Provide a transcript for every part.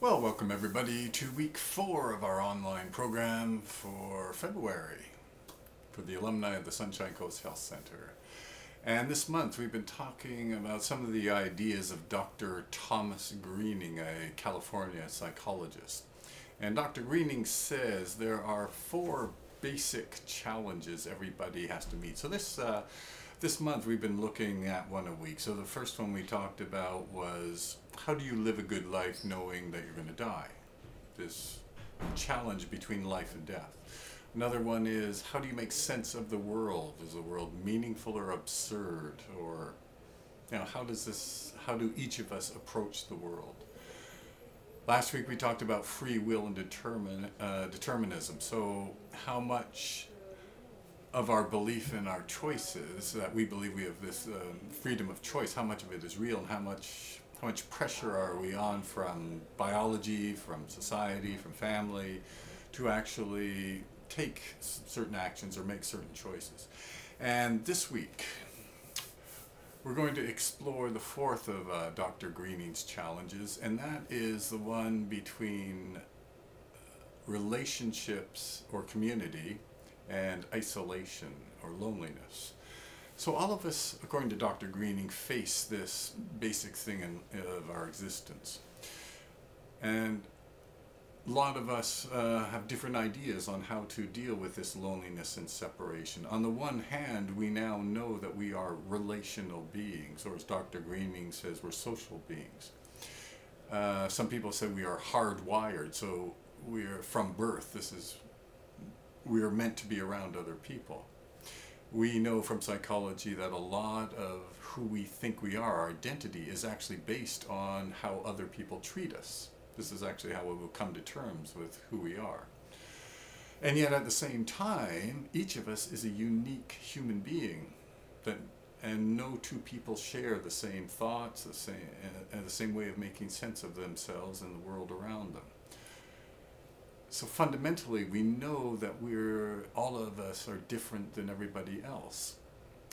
Well, welcome everybody to week four of our online program for February for the alumni of the Sunshine Coast Health Center. And this month we've been talking about some of the ideas of Dr. Thomas Greening, a California psychologist. And Dr. Greening says there are four basic challenges everybody has to meet. So this uh, this month we've been looking at one a week. So the first one we talked about was how do you live a good life knowing that you're going to die? This challenge between life and death. Another one is how do you make sense of the world? Is the world meaningful or absurd? Or you know, how does this how do each of us approach the world? Last week we talked about free will and determin, uh, determinism. So how much of our belief in our choices, that we believe we have this um, freedom of choice, how much of it is real and how much how much pressure are we on from biology, from society, from family, to actually take certain actions or make certain choices. And this week, we're going to explore the fourth of uh, Dr. Greening's challenges, and that is the one between relationships or community and isolation or loneliness. So all of us, according to Dr. Greening, face this basic thing in, of our existence. And a lot of us uh, have different ideas on how to deal with this loneliness and separation. On the one hand, we now know that we are relational beings, or as Dr. Greening says, we're social beings. Uh, some people say we are hardwired, so we are from birth. This is we are meant to be around other people. We know from psychology that a lot of who we think we are, our identity, is actually based on how other people treat us. This is actually how we will come to terms with who we are. And yet at the same time, each of us is a unique human being that and no two people share the same thoughts, the same, and the same way of making sense of themselves and the world around them so fundamentally we know that we're all of us are different than everybody else.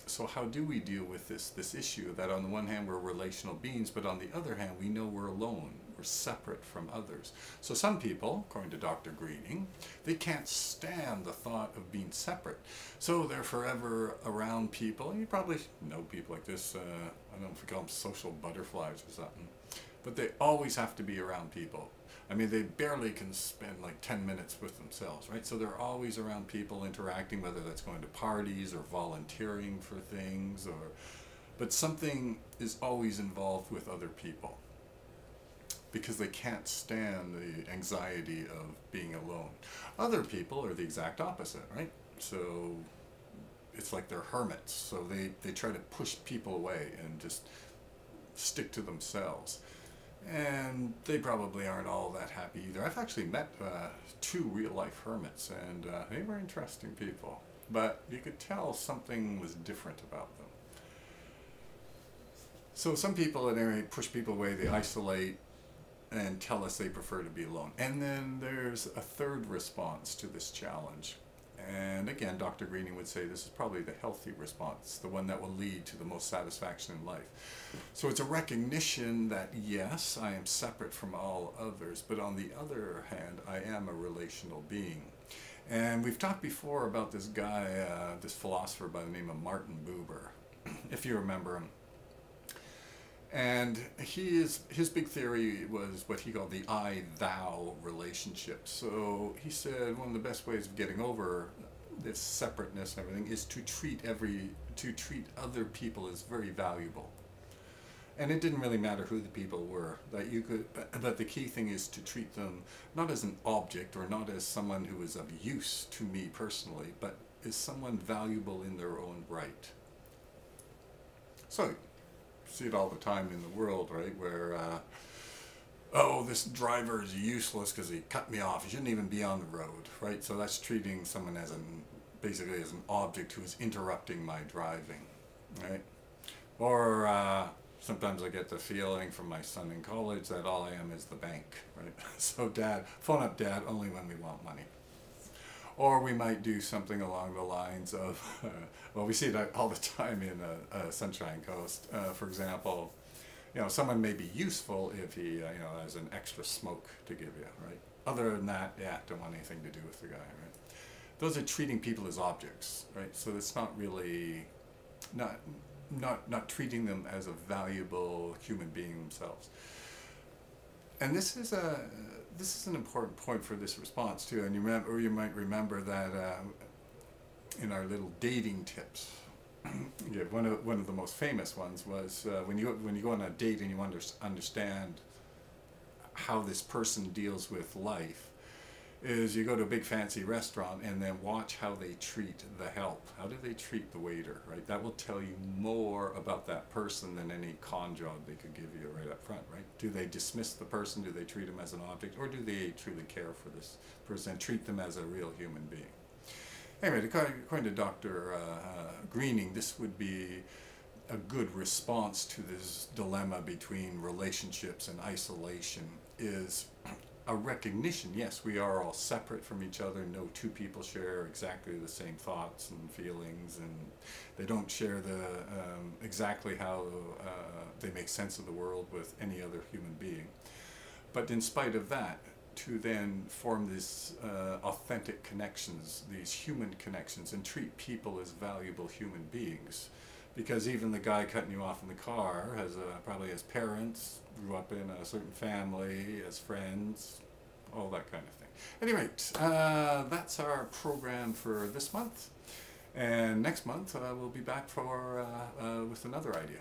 So how do we deal with this this issue that on the one hand we're relational beings but on the other hand we know we're alone we're separate from others. So some people according to dr greening they can't stand the thought of being separate. So they're forever around people. You probably know people like this uh, i don't know if we call them social butterflies or something but they always have to be around people. I mean, they barely can spend like 10 minutes with themselves, right? So they're always around people interacting, whether that's going to parties or volunteering for things, or, but something is always involved with other people because they can't stand the anxiety of being alone. Other people are the exact opposite, right? So it's like they're hermits. So they, they try to push people away and just stick to themselves and they probably aren't all that happy either. I've actually met uh, two real-life hermits, and uh, they were interesting people, but you could tell something was different about them. So some people at any push people away, they isolate, and tell us they prefer to be alone. And then there's a third response to this challenge, and again, Dr. Greening would say this is probably the healthy response, the one that will lead to the most satisfaction in life. So it's a recognition that yes, I am separate from all others, but on the other hand, I am a relational being. And we've talked before about this guy, uh, this philosopher by the name of Martin Buber, if you remember him. And he is, his big theory was what he called the I-thou relationship. So he said one of the best ways of getting over this separateness and everything is to treat every, to treat other people as very valuable. And it didn't really matter who the people were, that you could, but the key thing is to treat them not as an object or not as someone who is of use to me personally, but as someone valuable in their own right. So see it all the time in the world, right? Where, uh, oh, this driver is useless because he cut me off. He shouldn't even be on the road, right? So that's treating someone as an, basically as an object who is interrupting my driving, right? Or uh, sometimes I get the feeling from my son in college that all I am is the bank, right? so dad, phone up dad only when we want money. Or we might do something along the lines of, uh, well, we see that all the time in uh, uh, Sunshine Coast. Uh, for example, you know, someone may be useful if he, you know, has an extra smoke to give you, right? Other than that, yeah, don't want anything to do with the guy, right? Those are treating people as objects, right? So it's not really, not, not, not treating them as a valuable human being themselves. And this is a, this is an important point for this response too. And you remember, or you might remember that uh, in our little dating tips, yeah, one of one of the most famous ones was uh, when you when you go on a date and you under, understand how this person deals with life is you go to a big fancy restaurant and then watch how they treat the help. How do they treat the waiter, right? That will tell you more about that person than any con job they could give you right up front, right? Do they dismiss the person? Do they treat them as an object? Or do they truly care for this person and treat them as a real human being? Anyway, according to Dr. Uh, uh, Greening, this would be a good response to this dilemma between relationships and isolation is a recognition, yes, we are all separate from each other. No two people share exactly the same thoughts and feelings, and they don't share the um, exactly how uh, they make sense of the world with any other human being. But in spite of that, to then form these uh, authentic connections, these human connections, and treat people as valuable human beings. Because even the guy cutting you off in the car has uh, probably has parents, grew up in a certain family, as friends, all that kind of thing. Anyway, uh, that's our program for this month. And next month uh, we'll be back for uh, uh, with another idea.